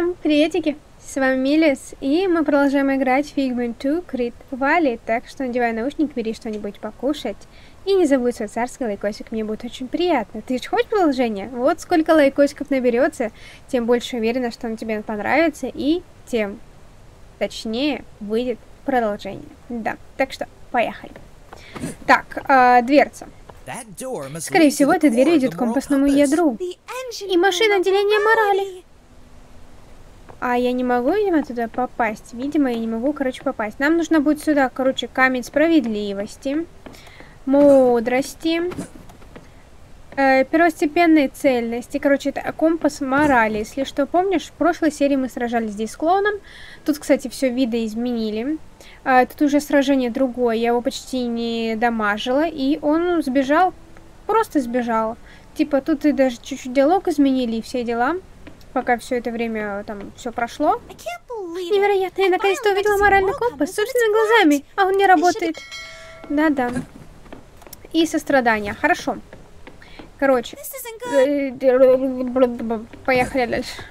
Всем приветики! С вами Милис, и мы продолжаем играть в Figment 2 Crit Valley, так что надевай наушник, бери что-нибудь покушать. И не забудь свой царский лайкосик, мне будет очень приятно. Ты же хочешь продолжение? Вот сколько лайкосиков наберется, тем больше уверена, что он тебе понравится, и тем точнее выйдет продолжение. Да, так что поехали. Так, э, дверца. Скорее всего, эта дверь ведет к компасному ядру. И машина отделения морали. А я не могу, видимо, туда попасть. Видимо, я не могу, короче, попасть. Нам нужно будет сюда, короче, камень справедливости, мудрости, э, первостепенной цельности. Короче, это компас морали. Если что, помнишь, в прошлой серии мы сражались здесь с клоуном. Тут, кстати, все виды изменили. Э, тут уже сражение другое. Я его почти не дамажила. И он сбежал. Просто сбежал. Типа, тут и даже чуть-чуть диалог изменили и все дела пока все это время там все прошло. Невероятно, я наконец-то увидела моральный компас собственными глазами, а он не работает. Да-да. И сострадание. Хорошо. Короче. Поехали дальше.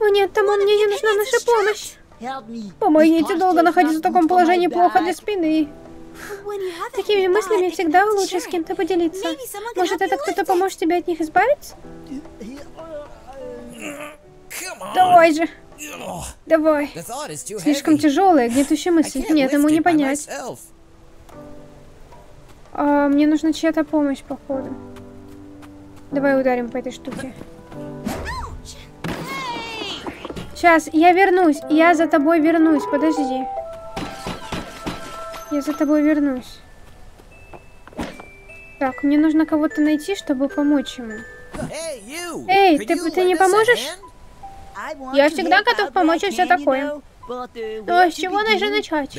О нет, там он мне не нужна наша помощь. Помогите, долго находиться в таком положении плохо для спины. Такими мыслями всегда лучше с кем-то поделиться. Может, это кто-то поможет тебе от них избавиться? Давай же. Давай. Слишком тяжелая, гнетущая мысль. Нет, ему не понять. А, мне нужна чья-то помощь, походу. Давай ударим по этой штуке. Сейчас, я вернусь. Я за тобой вернусь. Подожди. Я за тобой вернусь. Так, мне нужно кого-то найти, чтобы помочь ему. Эй, ты, ты не поможешь? Я всегда готов помочь и все такое. Но с чего же начать?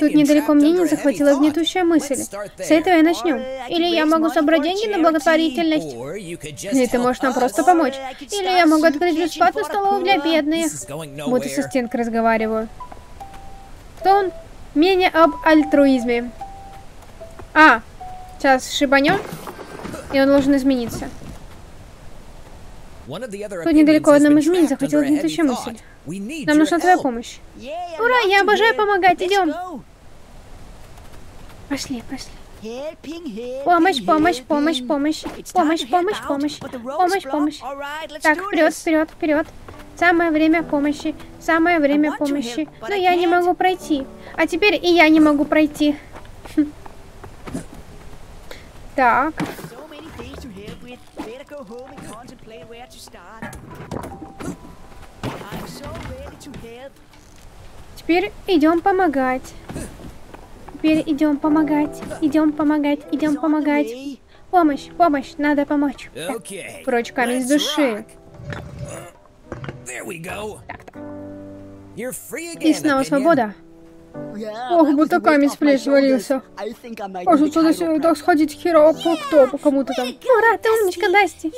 Тут недалеко мне не захватила гнетущая мысль. С этого и начнем. Или я могу собрать деньги на благотворительность. Или ты можешь нам просто помочь. Или я могу открыть бесплатную столовую для бедных. Вот со стенкой разговариваю. Кто он? Мнение об альтруизме. А, сейчас шибанем, и он должен измениться. Тут недалеко одном из мин захватила гнетущая мысль. Нам нужна твоя помощь. Ура, я обожаю помогать, идем. Пошли, пошли. Помощь, помощь, помощь. Помощь, помощь, помощь. Помощь, помощь. Так, вперед, вперед, вперед. Самое время помощи, самое время помощи. Но я не могу пройти. А теперь и я не могу пройти. Так. Теперь идем помогать. Теперь идем помогать. Идем помогать. Идем помогать. Помощь, помощь, надо помочь. Так. Прочь камень с души. И снова свобода. Ох, будто камень с плеч свалился. Кажется, до сюда сходить херово кто по кому-то там. Ура, ты умничка, Дасти.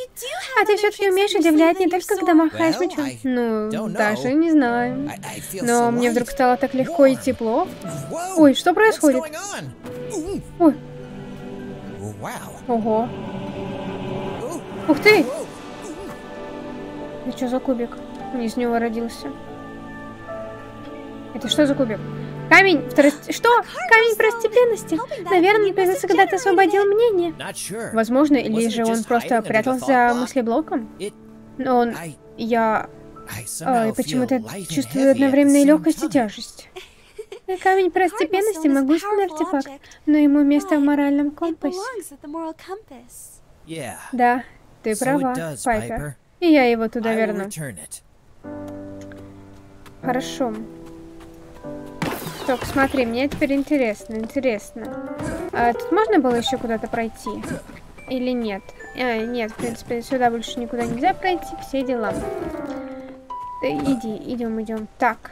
А ты все-таки умеешь удивлять не только когда махаешь мечом. Ну, даже не знаю. Но мне вдруг стало так легко и тепло. Ой, что происходит? Ой. Ого. Ух ты! Это что за кубик? Из него родился. Это что за кубик? Камень второс... Что? Камень второстепенности? Наверное, придется когда-то освободил мнение. Возможно, или же он просто прятался за мыслеблоком? Но он... Я... А, почему-то чувствую одновременно легкость и тяжесть. Камень второстепенности — могущественный артефакт, но ему место в моральном компасе. Да, ты права, Пайпер. И я его туда верну. Хорошо. Так, смотри, мне теперь интересно, интересно. А, тут можно было еще куда-то пройти? Или нет? А, нет, в принципе, сюда больше никуда нельзя пройти, все дела. Да, иди, идем, идем. Так.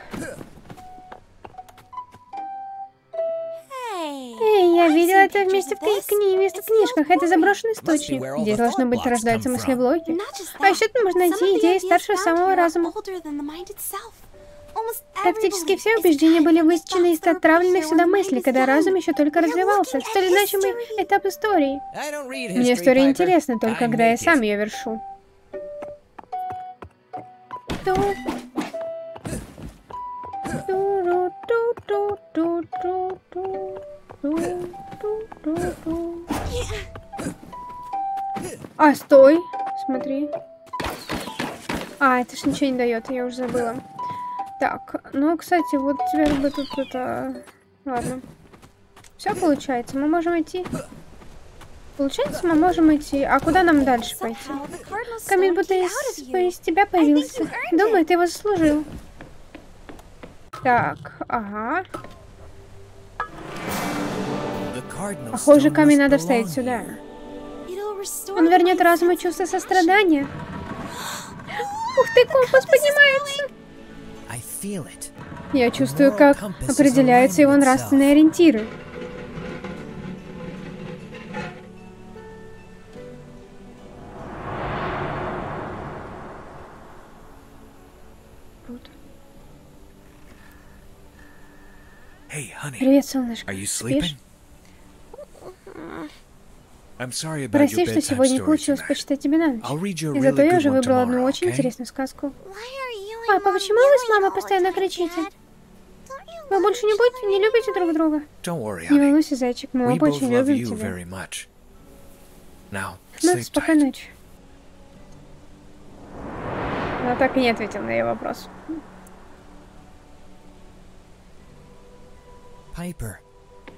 Эй, я видела это вместе в книге, вместе в книжках. Это заброшенный источник. Здесь должно быть рождаются мыслеблоки. А еще тут можно найти идеи старшего самого разума. Практически все убеждения были высечены из отправленных сюда мыслей, когда разум еще только развивался. Столь значимый этап истории. Мне история интересна только когда я сам ее вершу. А, стой. Смотри. А, это ж ничего не дает, я уже забыла. Так, ну, кстати, вот теперь бы тут это... Ладно. Все получается, мы можем идти. Получается, мы можем идти. А куда нам дальше пойти? Камень будто из, из тебя появился. Думаю, ты его заслужил. Так, ага. Похоже, камень надо вставить сюда. Он вернет разум и чувство сострадания. Ух ты, компас поднимается! Я чувствую, как определяются его нравственные ориентиры. Привет, солнышко. Спишь? Прости, что сегодня не получилось почитать тебе на ночь. И зато я уже выбрала одну очень интересную сказку. Папа, почему вы с мамой постоянно кричите? Вы больше не будете, не любите друг друга? Не волнуйся, зайчик, мы оба очень любим тебя. Ну, спокойной ночи. Она так и не ответила на ее вопрос.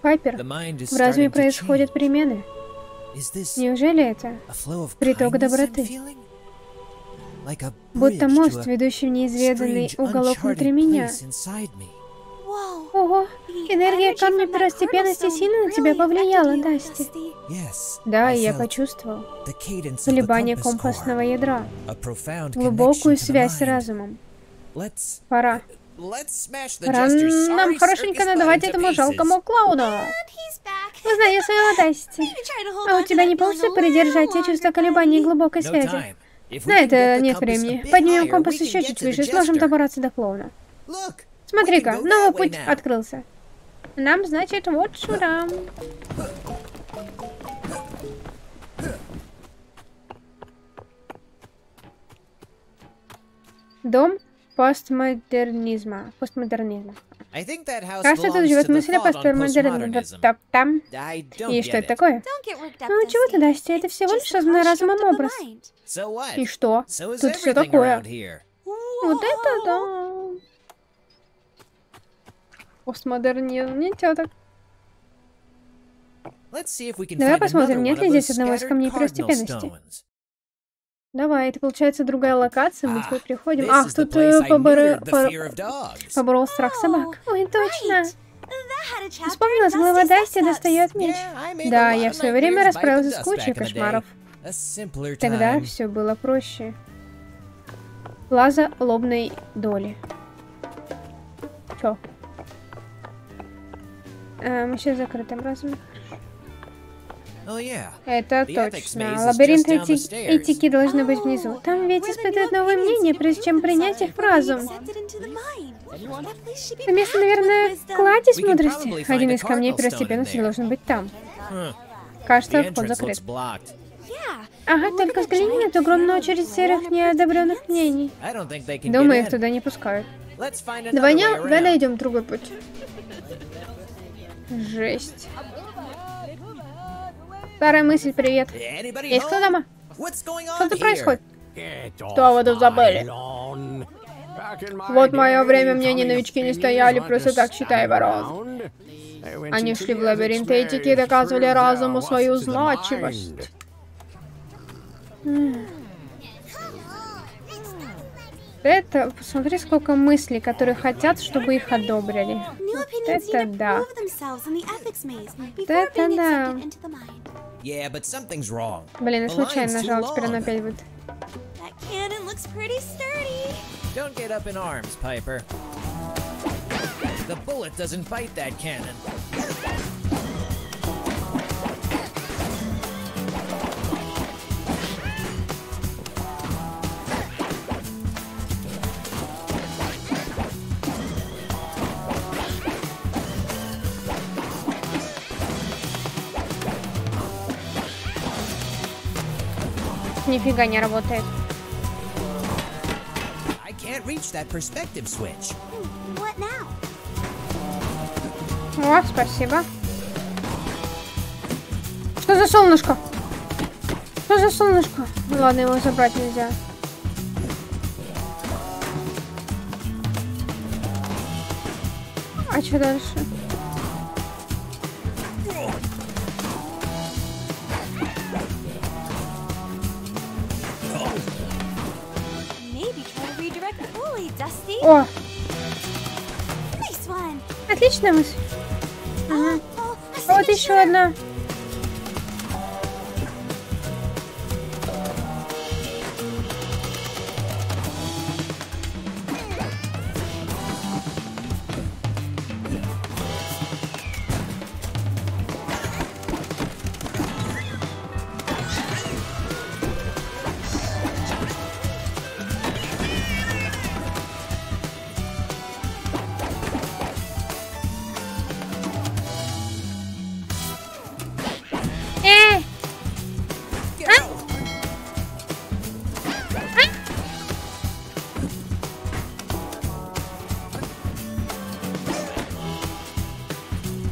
Пайпер, в разуме происходят перемены. Неужели это приток доброты? Будто мост, ведущий в неизведанный уголок внутри меня. Ого, энергия камня первостепенности сильно на тебя повлияла, Дасти. Да, я почувствовал колебание компасного ядра, глубокую связь с разумом. Пора. Пора нам хорошенько надавать этому жалкому клоуну. Узнаю своего Дасти. А у тебя не получится придержать те чувства колебаний и глубокой связи? На это нет времени. Поднимем компас еще чуть выше, сможем добраться до клоуна. Смотри-ка, новый путь открылся. Нам, значит, вот сюда. Дом постмодернизма. Постмодернизма. Кажется, тут живет мысль о постмодернизме. Там. И что это такое? Ну, чего ты, Дасти? Это всего лишь созданный разумом образ. И что? Тут все такое. Вот это да. Постмодернизм, не так. Давай посмотрим, нет ли здесь одного из камней первостепенности. Давай, это получается другая локация, мы теперь приходим. Ах, тут э, поборо... по... поборол страх собак. Ой, точно. Вспомнилась, глава Дасти достает меч. Да, я в свое время расправился с кучей кошмаров. Тогда все было проще. Плаза лобной доли. Чё? А, мы сейчас закрытым разумом. Oh, Это точно. Лабиринт эти... этики должны быть внизу. Там ведь испытывают новые мнения, прежде чем принять их в разум. Это место, наверное, кладезь мудрости. Один из камней первостепенности должен быть там. Кажется, вход закрыт. Ага, только взгляни на эту огромную очередь серых неодобренных мнений. Думаю, их туда не пускают. Давай, давай найдем другой путь. Жесть. Старая мысль, привет. Есть кто дома? Что тут происходит? Что вы тут забыли? Вот мое время мнения новички не стояли, просто так считай, ворон. Они шли в лабиринт этики и доказывали разуму свою значимость. Это, посмотри, сколько мыслей, которые хотят, чтобы их одобрили. Вот это да. Вот это да. Блин, я случайно нажал, теперь она опять будет. Don't get up in arms, Piper. The bullet doesn't bite that cannon. Просто нифига не работает. I can't reach that perspective switch. What now? О, спасибо. Что за солнышко? Что за солнышко? Ну ладно, его забрать нельзя. А что дальше? Отличная мысль. А вот еще одна.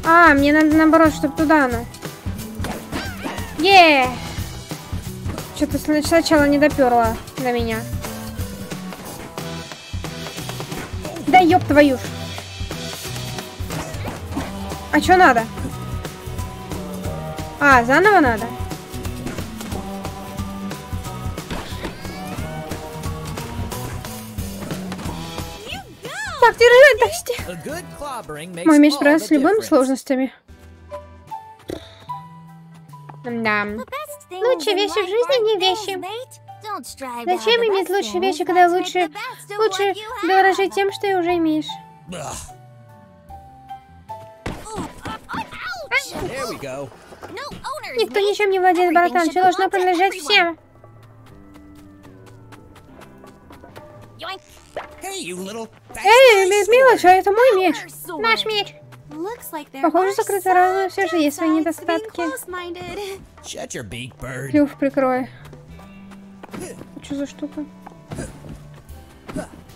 А, мне надо наоборот, чтобы туда оно. Е! Что-то сначала не доперла до меня. Да ёб твою ж. А что надо? А, заново надо? Держи, Мой меч справится с любыми сложностями. Да. Лучшие вещи в жизни не вещи. Зачем иметь лучшие вещи, когда лучше, лучше дорожить тем, что ты уже имеешь? Никто ничем не владеет, братан. Все должно принадлежать всем. Эй, my мисс sword. Милоч, а это мой меч. Our sword. Наш меч. Looks like there Похоже, закрытая рана, все же есть свои недостатки. Клюв прикрой. Что за штука?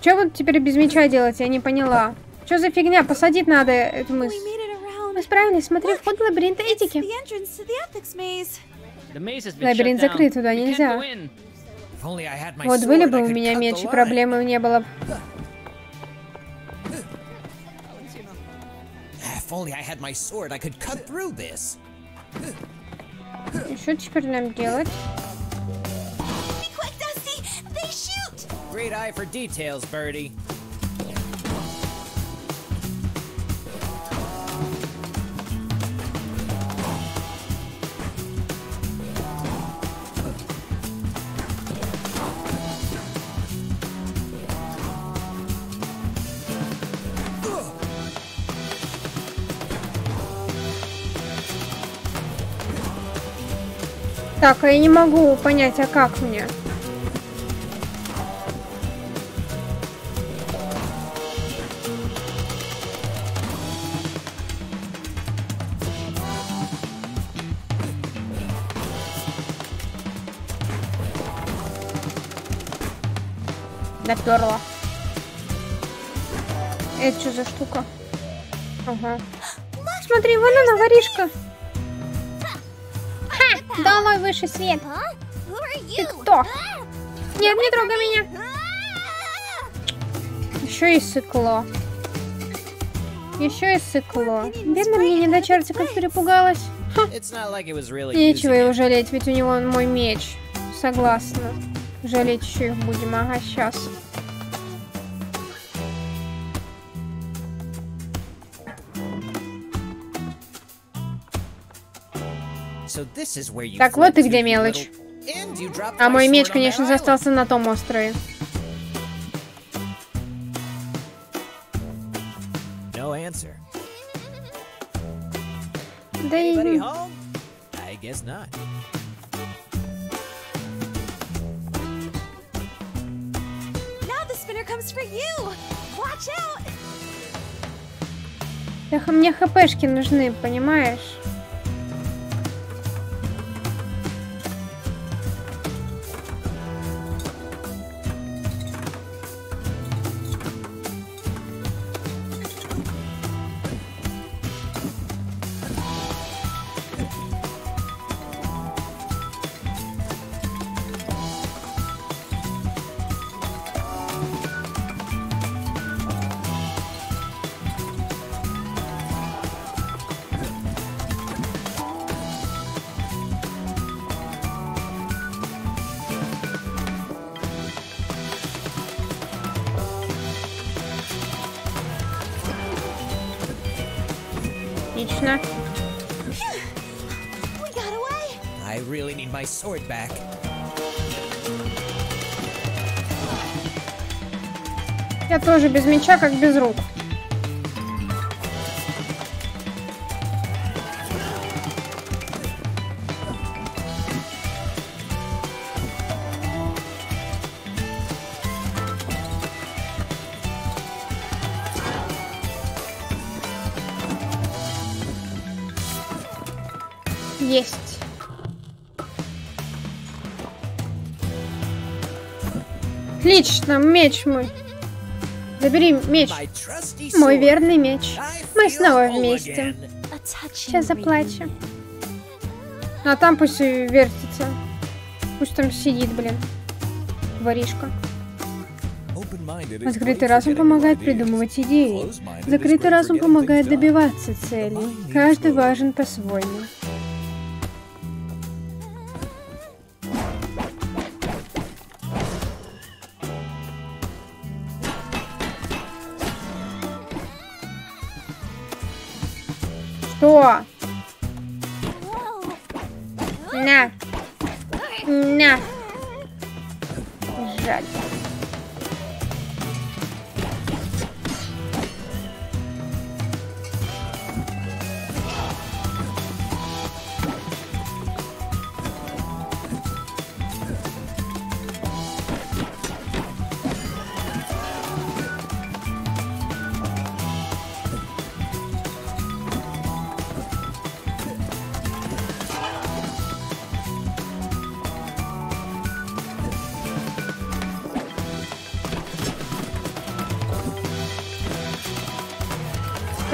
Что вот теперь без меча делать? Я не поняла. Что за фигня? Посадить надо эту We мысль. made it around. Мы справились. Смотри, вход в лабиринт этики. the entrance to the ethics maze. The maze has been Лабиринт закрыт, туда We can't нельзя. Вот были бы у меня меч, и проблемы не было. б. If only I had my sword, I could cut through this. И что теперь нам делать? Great eye for details, birdie. Так, а я не могу понять, а как мне? Доперла. Это что за штука? Ага. Смотри, вон она, воришка. Ха! Давай выше свет. You? кто? Нет, не трогай меня. Еще и сыкло. Еще и сыкло. Бедно мне перепугалась. Not like it was really Нечего его жалеть, ведь у него мой меч. Согласна. Жалеть еще их будем, ага, сейчас. Так, вот и где you мелочь. А мой меч, конечно, остался на том острове. No answer. Да и... Anybody home? I guess not. Now the spinner comes for you! Watch out! Да х- мне хпшки нужны, понимаешь? Отлично. I really need my sword back. Я тоже без меча, как без рук. Отлично, меч мой. Забери меч. Мой верный меч. Мы снова вместе. Сейчас заплачу. А там пусть вертится. Пусть там сидит, блин. Воришка. Открытый разум помогает придумывать идеи. Закрытый разум помогает добиваться целей. Каждый важен по-своему. Что? На. На. Жаль.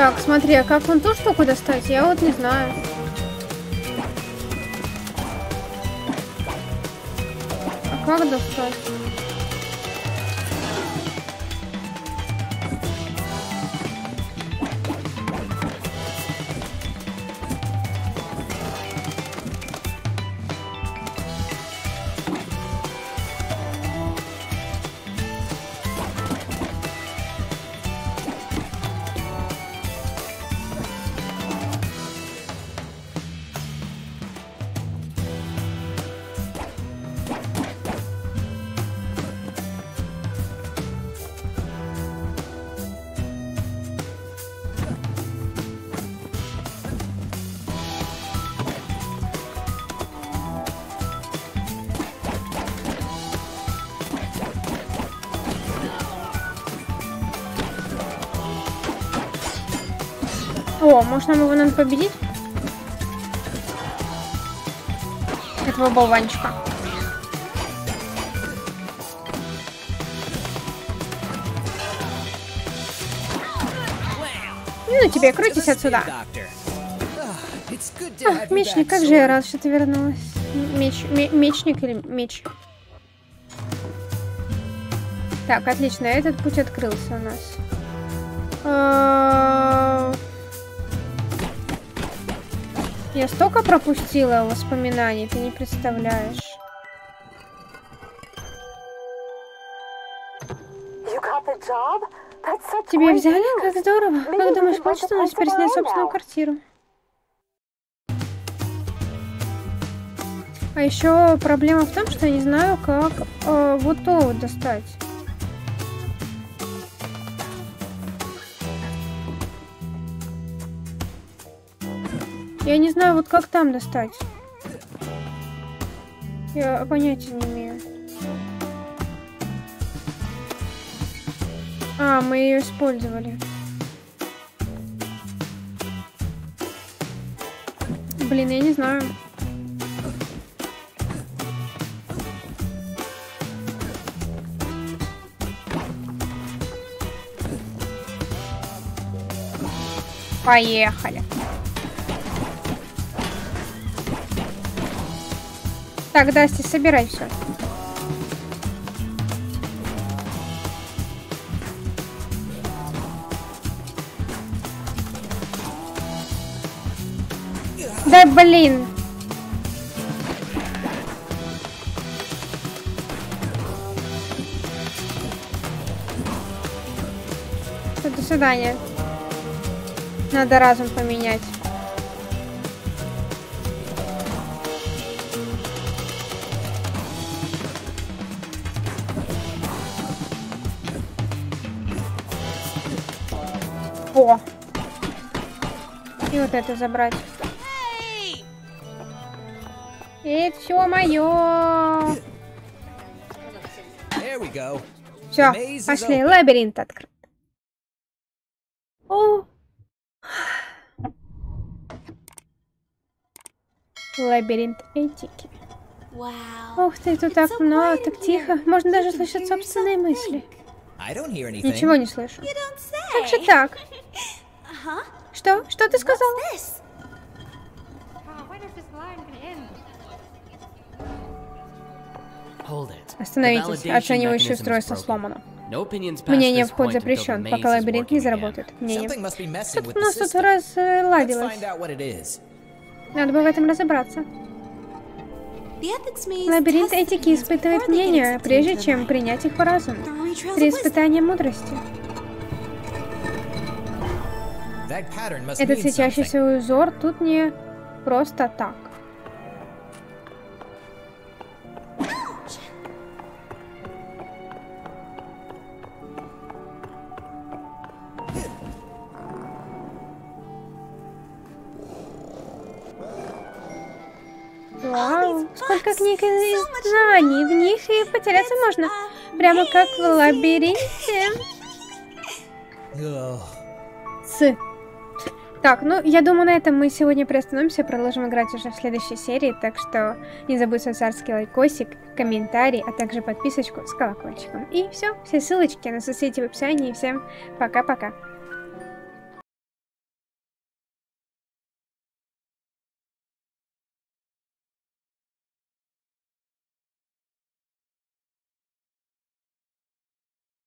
Так, смотри, а как вон ту штуку достать? Я вот не знаю. А как достать? О, может нам его надо победить? Этого болванчика. Ну тебе, крутись отсюда. Ах, мечник, как же я рад, что ты вернулась. Меч, ме- мечник или меч? Так, отлично, этот путь открылся у нас. Я столько пропустила воспоминаний, ты не представляешь. Great взяли? Как здорово. Как думаешь, получится у нас теперь снять собственную квартиру? А еще проблема в том, что я не знаю, как э, вот то вот достать. Я не знаю, вот как там достать. Я понятия не имею. А, мы ее использовали. Блин, я не знаю. Поехали. Так, Дасти, собирай все. Да блин. Всё, До свидания. Надо разум поменять. О! И вот это забрать. И все мое. Все, пошли. Лабиринт открыт. О! Лабиринт этики. Ух ты, тут так много, так тихо. Можно даже слышать собственные мысли. Ничего не слышу. Как же так? Что? Что ты. Hold it. Остановитесь, validation оценивающее устройство сломано. Мнение this в ход point until the запрещен, пока лабиринт не заработает. Мнение. Что-то у нас тут разладилось. Надо бы в этом разобраться. Лабиринт этики испытывает мнение, прежде чем принять их по разуму. Три wisdom. испытания мудрости. Этот светящийся узор тут не просто так. Вау, сколько книг и знаний, в них и потеряться можно. Прямо как в лабиринте. С. Так, ну, я думаю, на этом мы сегодня приостановимся, продолжим играть уже в следующей серии, так что не забудь свой лайкосик, комментарий, а также подписочку с колокольчиком. И все, все ссылочки на соцсети в описании, всем пока-пока.